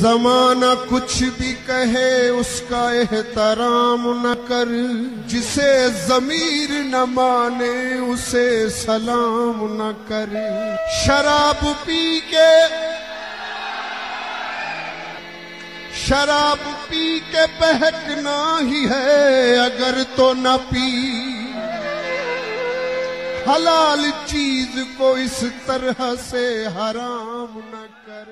زمانہ کچھ بھی کہے، اس کا احترام نہ کر۔ جسے ضمیر نہ مانے، اسے سلام نہ کر۔ شراب پی کے، شراب پی کے بہکنا ہی ہے، اگر تو نہ پی۔ حلال چیز کو اس طرح سے حرام نہ کر۔